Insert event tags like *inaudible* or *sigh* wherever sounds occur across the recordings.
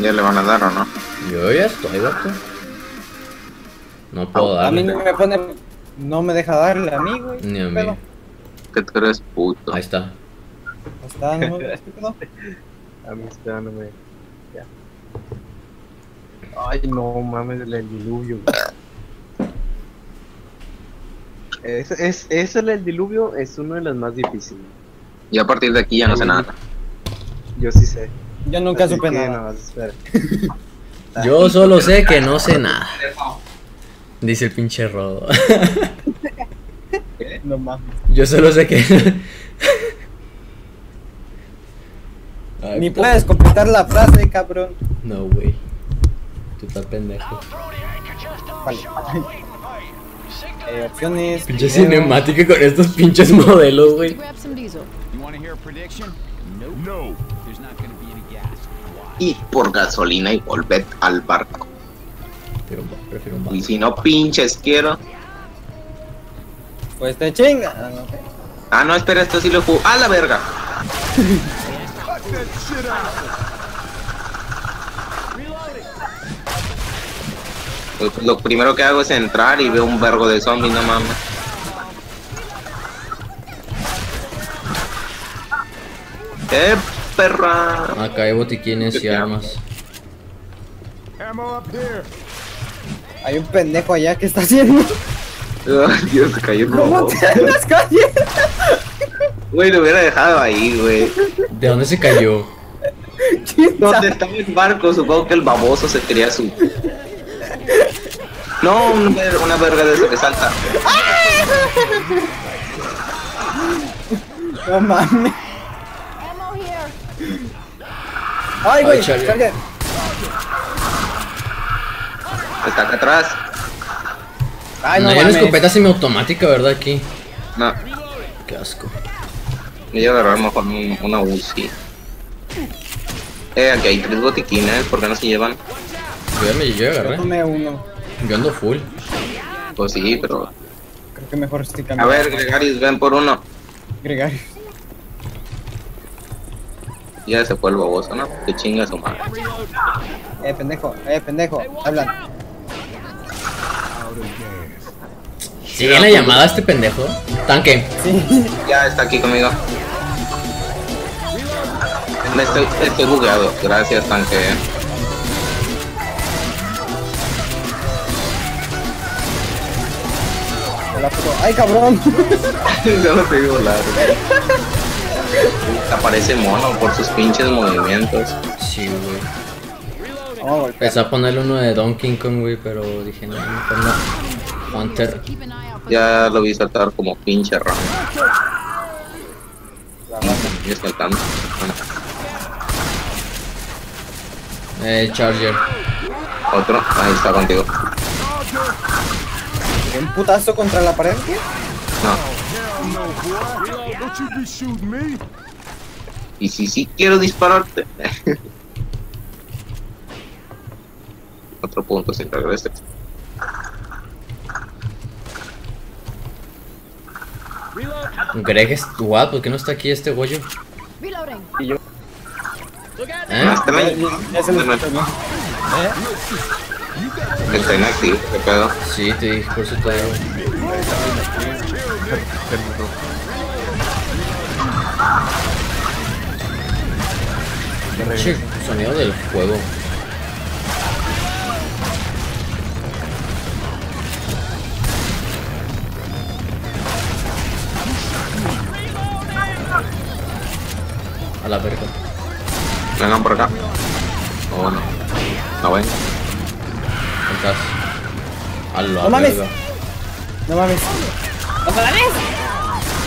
¿Ya le van a dar o no? Yo ya estoy, vato. No puedo A mí darle. no me pone. No me deja darle a mí, güey. Ni a mí. Pero, ¿Qué tú eres puto? Ahí está. está, no. *laughs* A mí está, no me. Ya. Ay, no mames, el del diluvio. güey. Es, es, ese el diluvio es uno de los más difíciles. Y a partir de aquí ya no sé nada. Yo sí sé. Yo nunca Así supe nada. *laughs* Yo solo sé que no sé nada. Dice el pinche rodo. *laughs* No mames. Yo solo sé que. *laughs* Ay, Ni puedes completar la frase, cabrón. No, güey. Tú estás pendejo. Vale. Eh, opciones. Pinche cinemática con estos pinches modelos, güey. Y por gasolina y volver al barco. Prefiero un, ba- prefiero un Y si no pinches quiero. Pues te chinga. Ah, no. Ah, no, espera, esto sí lo juego. ¡A la verga! Pues Lo primero que hago es entrar y veo un vergo de zombies, no mames. ¡Eh, perra! Acá hay botiquines y armas. Hay un pendejo allá que está haciendo. Ay, Dios, se cayó el ¿Cómo te andas cayendo? Güey, lo hubiera dejado ahí, güey. ¿De dónde se cayó? ¿Dónde estaba el barco? Supongo que el baboso se quería su. No, un ver- una verga de eso que salta. *laughs* No mames. Ammo here. Ay, güey. Charger. Está acá atrás. Ay, no, no hay una escopeta semiautomática, ¿verdad? Aquí. No, Qué asco. voy a agarrar mejor un- una UCI. Eh, aquí hay tres botiquines, ¿por qué no se llevan? Yo ya me yo Yo agarré. tomé uno. Yo ando full. Pues sí, pero. Creo que mejor estoy A cambiando. ver, Gregarius, ven por uno. Gregario. Ya se fue el baboso, ¿no? Que chinga su madre. Eh, pendejo. Eh, pendejo. Hablan. ¿Sigue en la llamada este pendejo? Tanque. Sí. Ya está aquí conmigo. Me estoy, estoy bugueado. Gracias, tanque. Te Ay, cabrón. Yo lo pedí volar. *laughs* Aparece mono por sus pinches movimientos. Sí, güey. Vamos a ponerle uno de Donkey Kong, güey, pero dije, no, mejor no. Hunter. Ya lo vi saltar como pinche ramo. Saltando. Eh, Charger. otro. Ahí está contigo. ¿Un putazo contra la pared? tío? No. Don't you be shooting me. Y si sí quiero dispararte. *laughs* Otro punto sin regreso. Greg es what? ¿Por qué no está aquí este goyo? Reloading. No, ¿Eh? está se inactivo, qué pedo. Sí, te dije, por eso te digo. Che, sonido del juego. A la verga. Vengan por acá. Oh, no. No ven. Estás. A la No mames. verga. No mames. ¡No mames!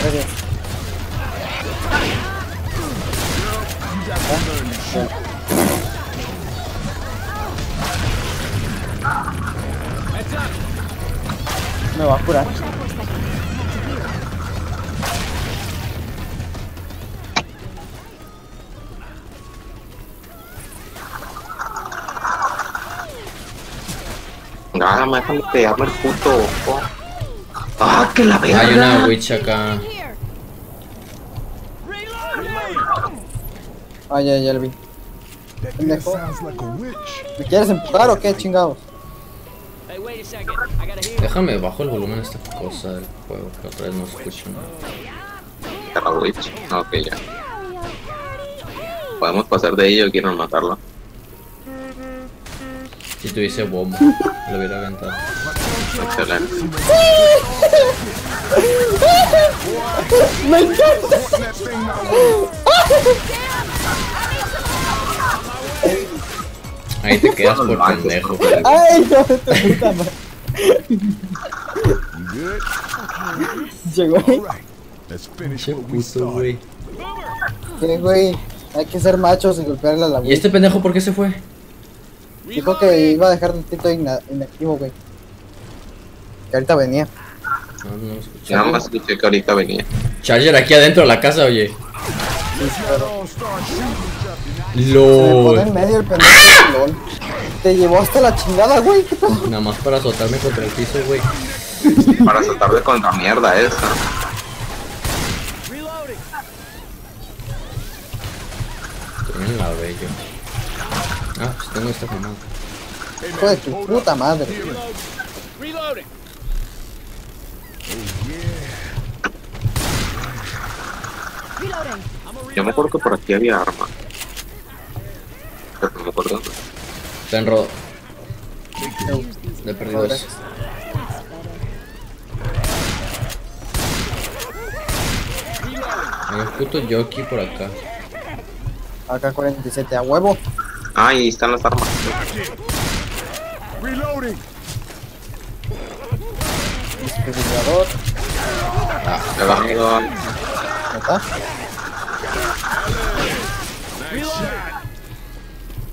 Gracias. Me va a curar. Nada, me dejan de pegarme el puto ojo. Ah, que la verga. Hay una witch acá. Ah, ya, ya lo vi. Pendejo. ¿Me quieres empujar o qué, chingados? Déjame bajo el volumen a esta cosa del juego que otra vez no escucho nada. Terra Witch. Ok, ya. Podemos pasar de ello, quieren matarlo. Si tuviese bomba, lo hubiera aventado. Excelente. *laughs* ¡Me encanta! Ahí te quedas por pendejo. ¡Ay, no, tu puta madre! Llegó, finish Che what we puto, güey. ¿Qué, güey? Hay que ser machos y golpearle a la ¿Y este pendejo por qué se fue? Dijo que iba a dejar tantito ina- inactivo, güey. Que ahorita venía. No, no lo escuché. Nada más escuché que ahorita venía. Charger aquí adentro de la casa, oye. Sí, pero en medio el pendejo. LOL. Te llevó hasta la chingada, güey. Nada más para azotarme contra el piso, güey. Para saltar de contra mierda esa. Tienen la bello. Ah, pues tengo esta mamada. Hijo de tu puta madre. Reloading. Yo me acuerdo que por aquí había arma. Pero no me acuerdo dónde. Está en rodo. De perdidos. Hay un puto jockey por acá. Acá 47, a huevo. Ah, ahí están las armas. Reloading. Desfibrilador. Agarrando.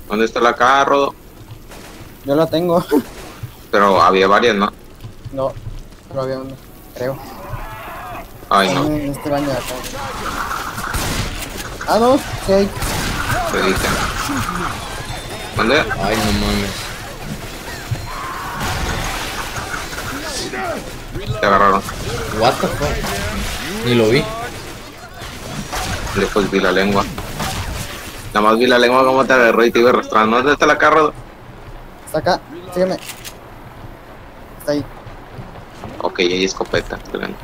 ¿Dónde está la carro? Yo la tengo. Pero había varias, ¿no? No, pero había uno, creo. Ay, no. En este baño de acá. Ah, no, sí hay. Te dije. ¿Dónde? Ay, no mames. Te agarraron. What the fuck. Ni lo vi. Después vi la lengua. Nada más vi la lengua como te agarró y te iba arrastrando. ¿Dónde está la carro? Está acá, sígueme. Está ahí. Ok, hay escopeta. Excelente.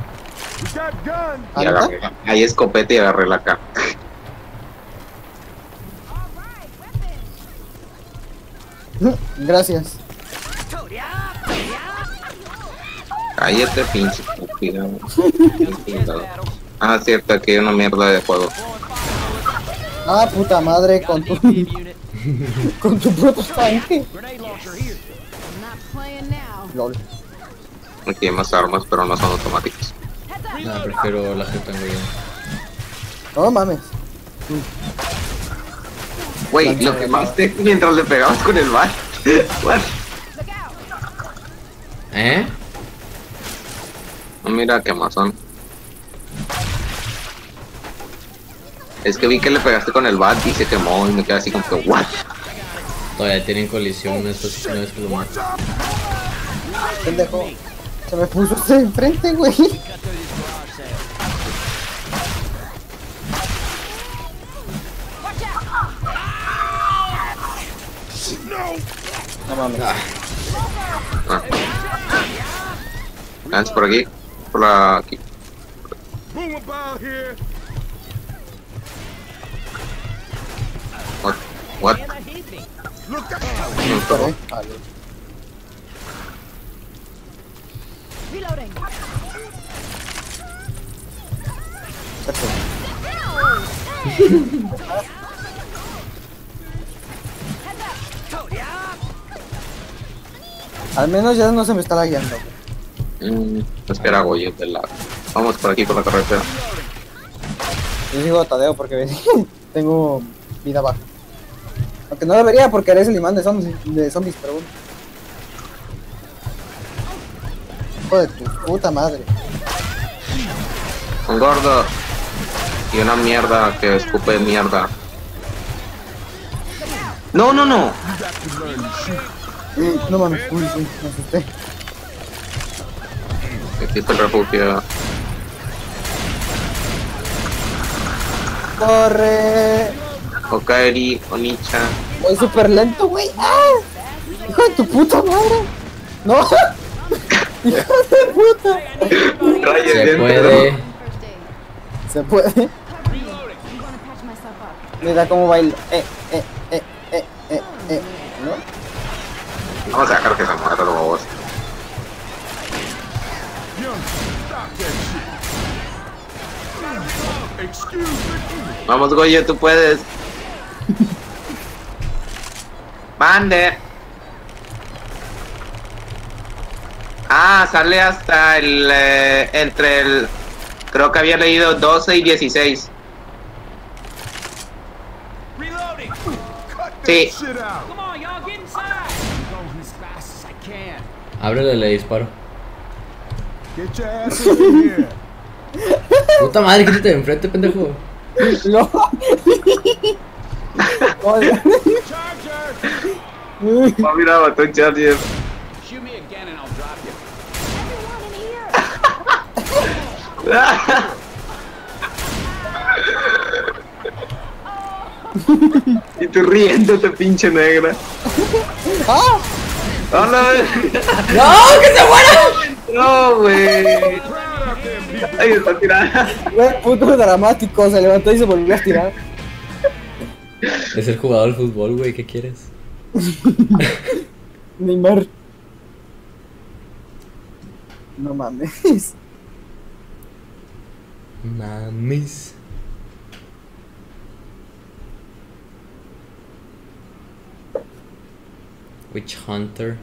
We got guns. ¿Ah, Y agarré Hay escopeta y agarré la K. *laughs* Gracias. Cállate, pinche estúpida. *laughs* Ah, cierto, aquí hay una mierda de juego. Ah, puta madre, con tu, *laughs* con tu propio tanque. LOL. Aquí hay más armas, pero no son automáticas. Nada, prefiero las que tengo yo. No mames. Güey, lo que más te mientras le pegabas con el bal. *laughs* What? ¿Eh? No, mira qué más son. Es que vi que le pegaste con el bat y se quemó y me quedé así como que, what? Todavía tienen colisión estos una vez que lo mato. Pendejo. Se me puso este enfrente, güey. No mames. Ah. Lance por aquí. Por la... aquí. Boom about here. What? What? Look. Reloading. Perfecto. Al menos ya no se me está lagueando. Mm, espera, güey, de la... Vamos por aquí, por la carretera. Yo digo Tadeo porque *laughs* tengo vida baja. Aunque no debería porque eres el imán de zombies, de zombies pero bueno. Hijo de tu puta madre. Un gordo. Y una mierda que escupe mierda. No, no, no. No mames, uy, sí, me asusté. Aquí está el refugio. ¡Corre! Okaeri, Onicha. Voy súper lento, güey. ¡Ah! Hijo de tu puta madre. No. *laughs* Hijo de puta. Se dentro. puede. Se puede. Mira cómo bailo. Eh, eh, eh, eh, eh, eh. ¿No? Vamos a dejar que se muera los bobos. Vamos, Goyo, tú puedes. *laughs* Mande. Ah, sale hasta el. eh, entre el. Creo que había leído 12 y 16. Reloading! Cut that Sí. Ábrele, le disparo. *laughs* Puta madre, quítate de enfrente, pendejo. No. Oiga. Charger. Oh, mira, mató Charger. Y tú riéndote, pinche negra. ¡Ah! ¡Oh, no! ¡No, que se muera! ¡No, güey! Ay, está tirada. Güey, puto dramático. Se levantó y se volvió a estirar. Es el jugador del fútbol, güey, ¿qué quieres? *laughs* Neymar. No mames. Mamis. Witch Hunter.